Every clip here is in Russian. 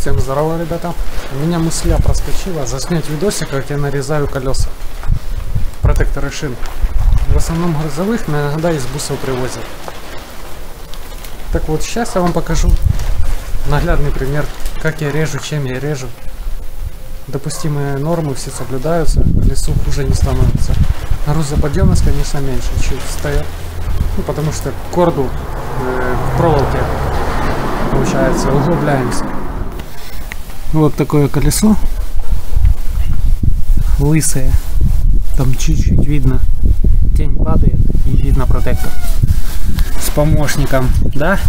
Всем здорово, ребята. У меня мысля проскочила заснять видосик, как я нарезаю колеса. Протекторы шин. В основном грузовых, но иногда из бусов привозят. Так вот, сейчас я вам покажу наглядный пример, как я режу, чем я режу. Допустимые нормы все соблюдаются, колесу хуже не становится. Грузоподъемность, конечно, меньше чуть встает. Ну, потому что корду э, в проволоке, получается, углубляемся. Вот такое колесо. Лысое. Там чуть-чуть видно. Тень падает и видно протектор. С помощником, да?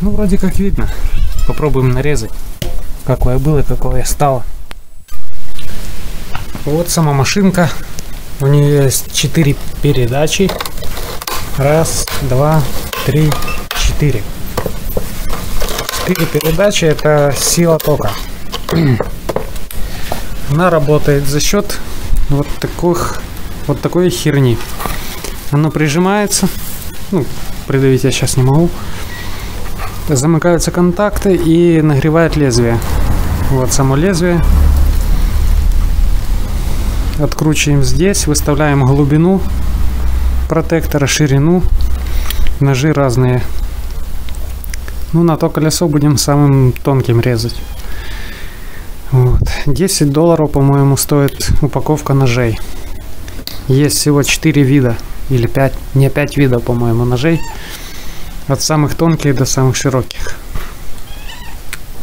Ну, вроде как видно. Попробуем нарезать. Какое было, какое стало. Вот сама машинка. У нее есть 4 передачи. Раз, два, три, четыре. Передачи это сила тока. Она работает за счет вот таких вот такой херни. Оно прижимается. Ну, придавить я сейчас не могу. Замыкаются контакты и нагревает лезвие. Вот само лезвие. Откручиваем здесь, выставляем глубину протектора, ширину. Ножи разные. Ну, на то колесо будем самым тонким резать. Вот. 10 долларов, по-моему, стоит упаковка ножей. Есть всего 4 вида. Или 5, не 5 видов, по-моему, ножей. От самых тонких до самых широких.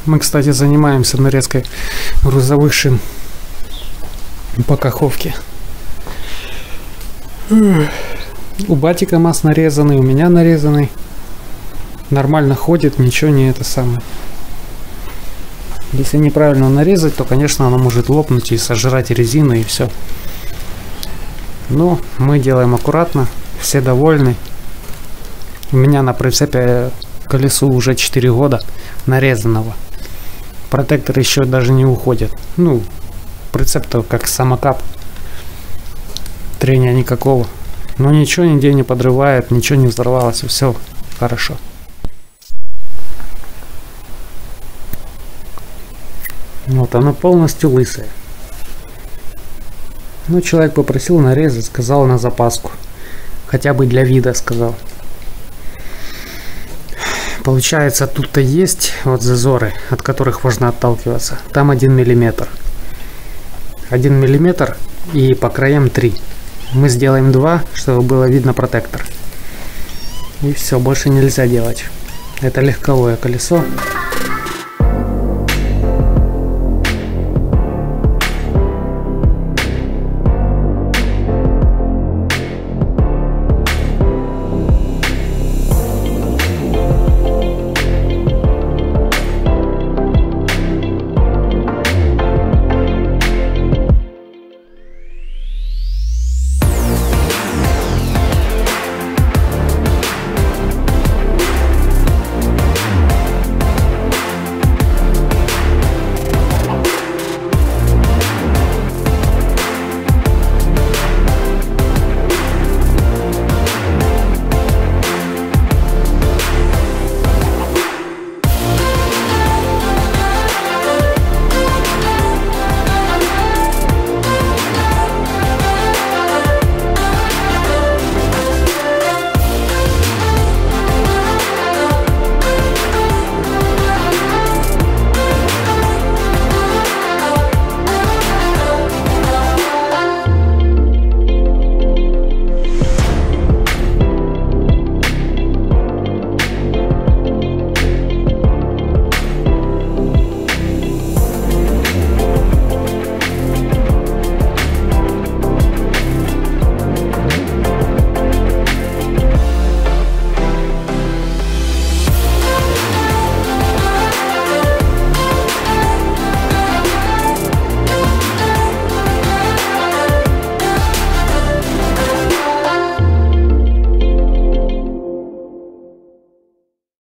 Мы, кстати, занимаемся нарезкой грузовых шин по каховке. У батика масс нарезанный, у меня нарезанный. Нормально ходит, ничего не это самое. Если неправильно нарезать, то, конечно, оно может лопнуть и сожрать резину и все. Но мы делаем аккуратно, все довольны. У меня на прицепе колесу уже 4 года нарезанного. Протектор еще даже не уходит. Ну, прицеп-то как самокап. Трения никакого. Но ничего нигде не подрывает, ничего не взорвалось, все хорошо. Вот она полностью лысая. Ну, человек попросил нарезать, сказал на запаску. Хотя бы для вида сказал. Получается, тут-то есть вот зазоры, от которых можно отталкиваться. Там 1 миллиметр. 1 миллиметр и по краям 3. Мы сделаем 2, чтобы было видно протектор. И все, больше нельзя делать. Это легковое колесо.